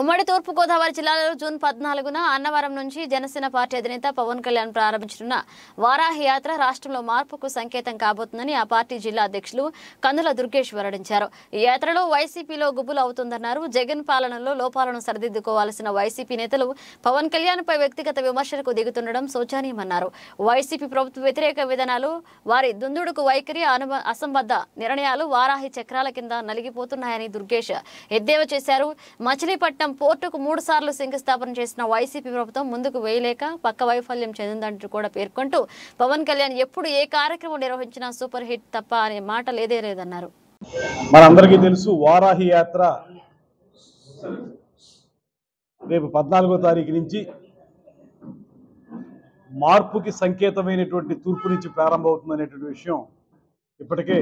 ఉమ్మడి తూర్పుగోదావరి జిల్లాలో జూన్ పద్నాలుగున అన్నవరం నుంచి జనసేన పార్టీ అధినేత పవన్ కళ్యాణ్ ప్రారంభించనున్న వారాహి యాత్ర రాష్ట్రంలో మార్పుకు సంకేతం కాబోతుందని ఆ పార్టీ జిల్లా అధ్యక్షులు కందుల దుర్గేష్ వెల్లడించారు. ఈ యాత్రలో వైసీపీలో గుబులు అవుతుందన్నారు. జగన్ పాలనలో లోపాలను సరిదిద్దుకోవాల్సిన వైసీపీ నేతలు పవన్ కళ్యాణ్ పై వ్యక్తిగత విమర్శలకు దిగుతుండడం శోచనీయమన్నారు. వైసీపీ ప్రభుత్వ వ్యతిరేక విధానాలు వారి దుందుడుకు వైఖరి అసంబద్ధ నిర్ణయాలు వారాహి చక్రాల కింద నలిగిపోతున్నాయని దుర్గేష్ ఎద్దేవా చేశారు. మచిలీపట్నం పోర్టుకు మూడు సార్లు శంకుస్థాపన చేసిన వైసీపీ ప్రభుత్వం ముందుకు వేయలేక పక్క వైఫల్యం చెందిందంటూ కూడా పేర్కొంటూ పవన్ కళ్యాణ్ ఎప్పుడు ఏ కార్యక్రమం నిర్వహించినా సూపర్ హిట్ తప్ప అనే మాట లేదే లేదన్నారు. మనందరికీ తెలుసు వారాహి యాత్ర రేపు పద్నాలుగో తారీఖు నుంచి మార్పుకి సంకేతమైనటువంటి తూర్పు నుంచి ప్రారంభమవుతుందనేటువంటి విషయం ఇప్పటికే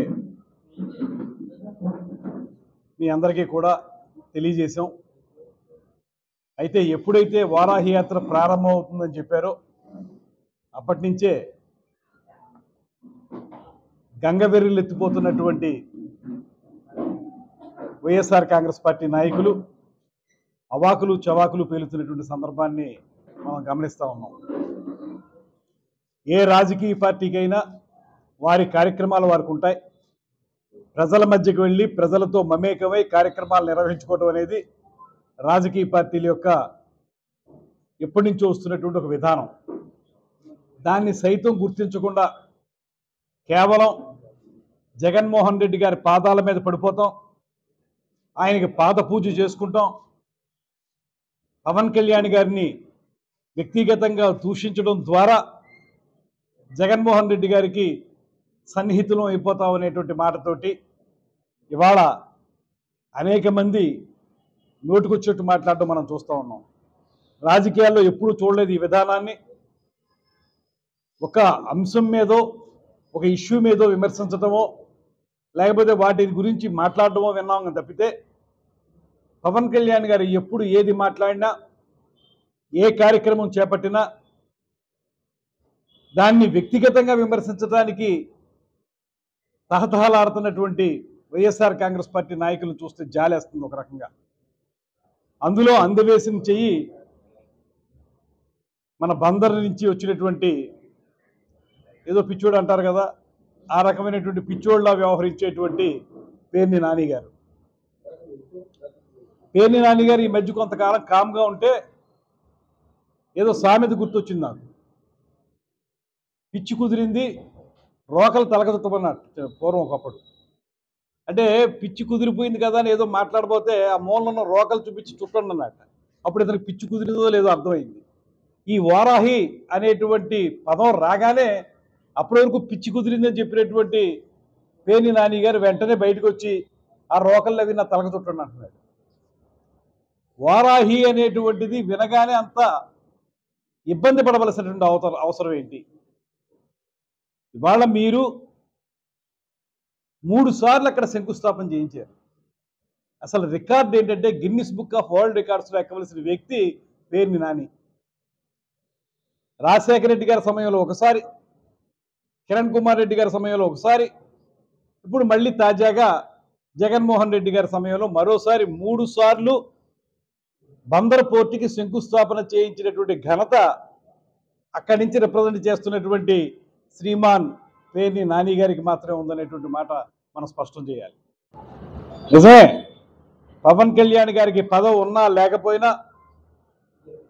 మీ అందరికీ కూడా తెలియజేశాం. అయితే ఎప్పుడైతే వారాహి యాత్ర ప్రారంభమవుతుందని చెప్పారో అప్పటి నుంచే గంగవెర్రిలు ఎత్తిపోతున్నటువంటి వైఎస్ఆర్ కాంగ్రెస్ పార్టీ నాయకులు అవాకులు చవాకులు పేలుతున్నటువంటి సందర్భాన్ని మనం గమనిస్తూ ఉన్నాం. ఏ రాజకీయ పార్టీకైనా వారి కార్యక్రమాలు వారికి ఉంటాయి. ప్రజల మధ్యకు వెళ్ళి ప్రజలతో మమేకమై కార్యక్రమాలు నిర్వహించుకోవడం అనేది రాజకీయ పార్టీల యొక్క ఎప్పటి నుంచో వస్తున్నటువంటి ఒక విధానం. దాన్ని సైతం గుర్తించకుండా కేవలం జగన్మోహన్ రెడ్డి గారి పాదాల మీద పడిపోతాం ఆయనకి పాద పూజ చేసుకుంటాం పవన్ కళ్యాణ్ గారిని వ్యక్తిగతంగా దూషించడం ద్వారా జగన్మోహన్ రెడ్డి గారికి సన్నిహితులం అయిపోతాం అనేటువంటి మాటతోటి ఇవాళ అనేక మంది నోటుకొచ్చేట్టు మాట్లాడడం మనం చూస్తూ ఉన్నాం. రాజకీయాల్లో ఎప్పుడూ చూడలేదు ఈ విధానాన్ని. ఒక అంశం మీదో ఒక ఇష్యూ మీదో విమర్శించడమో లేకపోతే వాటి గురించి మాట్లాడటమో విన్నాం తప్పితే పవన్ కళ్యాణ్ గారు ఎప్పుడు ఏది మాట్లాడినా ఏ కార్యక్రమం చేపట్టినా దాన్ని వ్యక్తిగతంగా విమర్శించడానికి తహతహలాడుతున్నటువంటి వైఎస్ఆర్ కాంగ్రెస్ పార్టీ నాయకులను చూస్తే జాలేస్తుంది ఒక రకంగా. అందులో అందవేసిన చెయ్యి మన బందర్ నుంచి వచ్చినటువంటి ఏదో పిచ్చోడు అంటారు కదా ఆ రకమైనటువంటి పిచ్చోళ్ళ వ్యవహరించేటువంటి పేర్ని నానిగారు పేర్ని నానిగారు ఈ మధ్య కొంతకాలం కామ్గా ఉంటే ఏదో సామెత గుర్తొచ్చింది నాకు. పిచ్చి కుదిరింది రోకలు తలకతుట్టమన్నట్టు పూర్వం ఒకప్పుడు. అంటే పిచ్చి కుదిరిపోయింది కదా అని ఏదో మాట్లాడబోతే ఆ మూలలో రోకలు చూపించి చుట్టండి అన్నట్ట అప్పుడు ఇతనికి పిచ్చి కుదిరిందో లేదో అర్థమైంది. ఈ వారాహి అనేటువంటి పదం రాగానే అప్పటి వరకు పిచ్చి కుదిరిందని చెప్పినటువంటి పేని నాని గారు వెంటనే బయటకు వచ్చి ఆ రోకల్లో అవి నా తలక చుట్టండి అంటున్నాడు వారాహి అనేటువంటిది వినగానే అంత ఇబ్బంది పడవలసినటువంటి అవసరం అవసరం ఏంటి? ఇవాళ మీరు మూడు సార్లు అక్కడ శంకుస్థాపన చేయించారు. అసలు రికార్డ్ ఏంటంటే గిన్నిస్ బుక్ ఆఫ్ వరల్డ్ రికార్డ్స్లో ఎక్కవలసిన వ్యక్తి పేర్ని నాని. రాజశేఖర రెడ్డి గారి సమయంలో ఒకసారి కిరణ్ కుమార్ రెడ్డి గారి సమయంలో ఒకసారి ఇప్పుడు మళ్ళీ తాజాగా జగన్మోహన్ రెడ్డి గారి సమయంలో మరోసారి మూడు సార్లు బందర్ పోర్టుకి శంకుస్థాపన చేయించినటువంటి ఘనత అక్కడి నుంచి రిప్రజెంట్ చేస్తున్నటువంటి శ్రీమాన్ పేర్ని నాని గారికి మాత్రమే ఉందనేటువంటి మాట మనం స్పష్టం చేయాలి. నిజమే. పవన్ కళ్యాణ్ గారికి పదవి ఉన్నా లేకపోయినా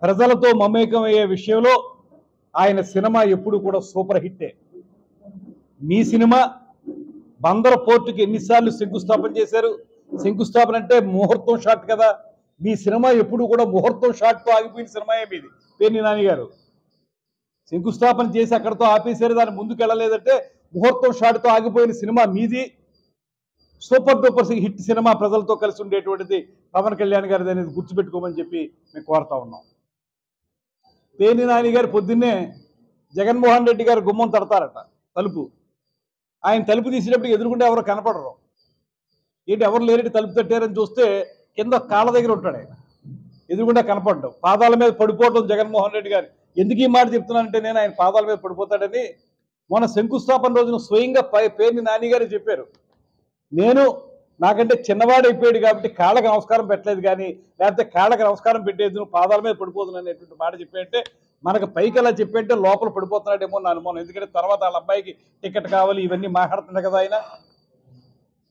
ప్రజలతో మమేకం అయ్యే విషయంలో ఆయన సినిమా ఎప్పుడు కూడా సూపర్ హిట్టే. మీ సినిమా బందర పోర్టుకి ఎన్నిసార్లు శంకుస్థాపన చేశారు? శంకుస్థాపన అంటే ముహూర్తం షాట్ కదా. మీ సినిమా ఎప్పుడు కూడా ముహూర్తం షాట్తో ఆగిపోయిన సినిమాయే మీది. పేర్ని నాని గారు? శంకుస్థాపన చేసి అక్కడతో ఆపేశారు. దాని ముందుకు వెళ్ళలేదంటే ముహూర్తం షాట్తో ఆగిపోయిన సినిమా మీది. సూపర్ డూపర్ హిట్ సినిమా ప్రజలతో కలిసి ఉండేటువంటిది పవన్ కళ్యాణ్ గారిది అనేది గుర్తుపెట్టుకోమని చెప్పి మేము కోరుతా ఉన్నాం. పేని నాని గారు పొద్దున్నే జగన్మోహన్ రెడ్డి గారు గుమ్మం తడతారట తలుపు. ఆయన తలుపు తీసేటప్పుడు ఎదురుకుంటే ఎవరు కనపడరు. ఏంటి ఎవరు లేరేటి తలుపు తట్టారని చూస్తే కింద కాళ్ళ దగ్గర ఉంటాడు ఆయన. ఎదురుకుండా కనపడడం. పాదాల మీద పడిపోవడం జగన్మోహన్ రెడ్డి గారి ఎందుకు ఈ మాట చెప్తున్నానంటే నేను ఆయన పాదాల మీద పడిపోతాడని మొన్న శంకుస్థాపన రోజున స్వయంగా పై పేరుని నాని గారు చెప్పారు. నేను నాకంటే చిన్నవాడు అయిపోయాడు కాబట్టి కాళ్ళకి నమస్కారం పెట్టలేదు కానీ లేకపోతే కాళ్ళకి నమస్కారం పెట్టేది నువ్వు పాదాల మీద పడిపోతున్నాను అనేటువంటి మాట చెప్పంటే మనకు పైకి అలా చెప్పంటే లోపల పడిపోతున్నాడేమో నా అనుమానం. ఎందుకంటే తర్వాత వాళ్ళ అబ్బాయికి టికెట్ కావాలి ఇవన్నీ మాట్లాడుతున్నాడు కదా ఆయన.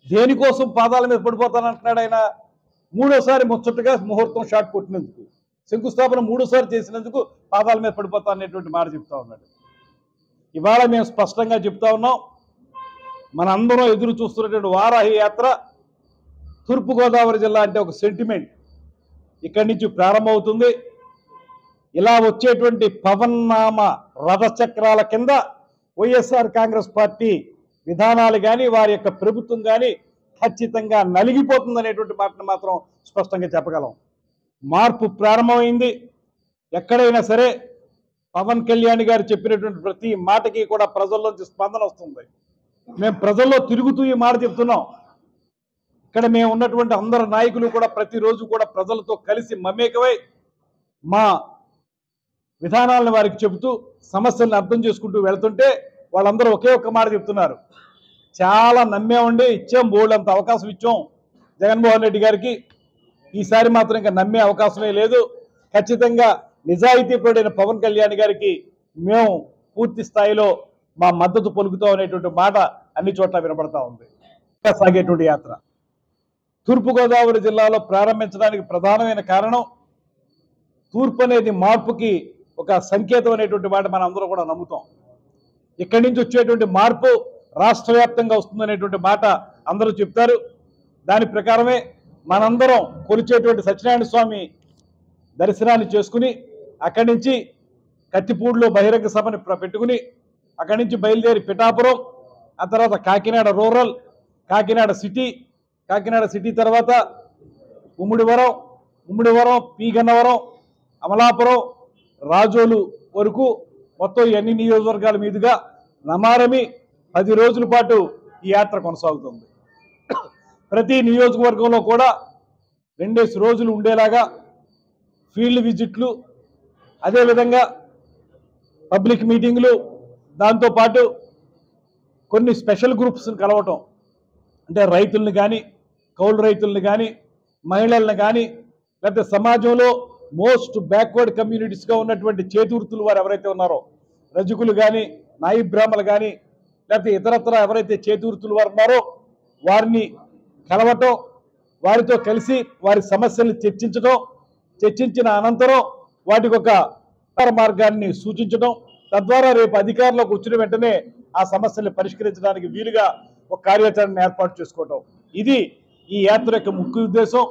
దేనికోసం పాదాల మీద పడిపోతానంటున్నాడు ఆయన? మూడోసారి ముచ్చటగా ముహూర్తం షాట్ కొట్టినందుకు. శంకుస్థాపన మూడోసారి చేసినందుకు పాదాల మీద పడిపోతా అనేటువంటి మాట చెప్తా ఉన్నాడు. ఇవాళ మేము స్పష్టంగా చెప్తా ఉన్నాం మనందరం ఎదురు చూస్తున్నటువంటి వారాహి యాత్ర తూర్పుగోదావరి జిల్లా అంటే ఒక సెంటిమెంట్ ఇక్కడి నుంచి ప్రారంభమవుతుంది. ఇలా వచ్చేటువంటి పవన్నామ రథచక్రాల కింద వైఎస్ఆర్ కాంగ్రెస్ పార్టీ విధానాలు కానీ వారి యొక్క ప్రభుత్వం కానీ ఖచ్చితంగా నలిగిపోతుంది అనేటువంటి మాటను మాత్రం స్పష్టంగా చెప్పగలం. మార్పు ప్రారంభమైంది. ఎక్కడైనా సరే పవన్ కళ్యాణ్ గారు చెప్పినటువంటి ప్రతి మాటకి కూడా ప్రజల్లోంచి స్పందన వస్తుంది. మేము ప్రజల్లో తిరుగుతూ ఈ మాట చెప్తున్నాం. ఇక్కడ మేము ఉన్నటువంటి అందరు నాయకులు కూడా ప్రతిరోజు కూడా ప్రజలతో కలిసి మమేకమై మా విధానాలను వారికి చెబుతూ సమస్యలను అర్థం చేసుకుంటూ వెళ్తుంటే వాళ్ళందరూ ఒకే ఒక్క మాట చెప్తున్నారు. చాలా నమ్మేమండి ఇచ్చాం బోల్డ్ అంత అవకాశం ఇచ్చాం జగన్మోహన్ రెడ్డి గారికి. ఈసారి మాత్రం ఇంకా నమ్మే అవకాశమే లేదు. ఖచ్చితంగా నిజాయితీపరుడైన పవన్ కళ్యాణ్ గారికి మేము పూర్తి స్థాయిలో మా మద్దతు పలుకుతాం అనేటువంటి మాట అన్ని చోట్ల వినపడతా ఉంది. సాగేటువంటి యాత్ర. తూర్పుగోదావరి జిల్లాలో ప్రారంభించడానికి ప్రధానమైన కారణం తూర్పు అనేది మార్పుకి ఒక సంకేతం అనేటువంటి మాట మనం అందరూ కూడా నమ్ముతాం. ఇక్కడి నుంచి వచ్చేటువంటి మార్పు రాష్ట్ర వ్యాప్తంగా వస్తుందనేటువంటి మాట అందరూ చెప్తారు. దాని ప్రకారమే మనందరం కొలిచేటువంటి సత్యనారాయణ స్వామి దర్శనాన్ని చేసుకుని అక్కడి నుంచి కత్తిపూడిలో బహిరంగ సభని పెట్టుకుని అక్కడి నుంచి బయలుదేరి పిఠాపురం ఆ తర్వాత Kakinada rural Kakinada city Kakinada city తర్వాత ఉమ్మిడివరం ఉమ్మిడివరం పీగన్నవరం అమలాపురం రాజోలు వరకు మొత్తం ఎన్ని నియోజకవర్గాల మీదుగా నమారమి పది రోజుల పాటు ఈ యాత్ర కొనసాగుతుంది. ప్రతి నియోజకవర్గంలో కూడా రెండేసి రోజులు ఉండేలాగా ఫీల్డ్ విజిట్లు అదేవిధంగా పబ్లిక్ మీటింగ్లు దాంతోపాటు కొన్ని స్పెషల్ గ్రూప్స్ని కలవటం. అంటే రైతుల్ని కానీ కౌలు రైతుల్ని కానీ మహిళల్ని కానీ లేకపోతే సమాజంలో మోస్ట్ బ్యాక్వర్డ్ కమ్యూనిటీస్గా ఉన్నటువంటి చేతివృత్తులు వారు ఎవరైతే ఉన్నారో రజకులు కానీ నాయి బ్రాహ్మలు కానీ లేకపోతే ఇతరత్ర ఎవరైతే చేతివృత్తులు వారు ఉన్నారో వారిని కలవటం వారితో కలిసి వారి సమస్యల్ని చర్చించడం చర్చించిన అనంతరం వాటికి ఒక మార్గాన్ని సూచించడం తద్వారా రేపు అధికారంలోకి వచ్చిన వెంటనే ఆ సమస్యల్ని పరిష్కరించడానికి వీలుగా ఒక కార్యాచరణను ఏర్పాటు చేసుకోవటం. ఇది ఈ యాత్ర యొక్క ముఖ్య ఉద్దేశం.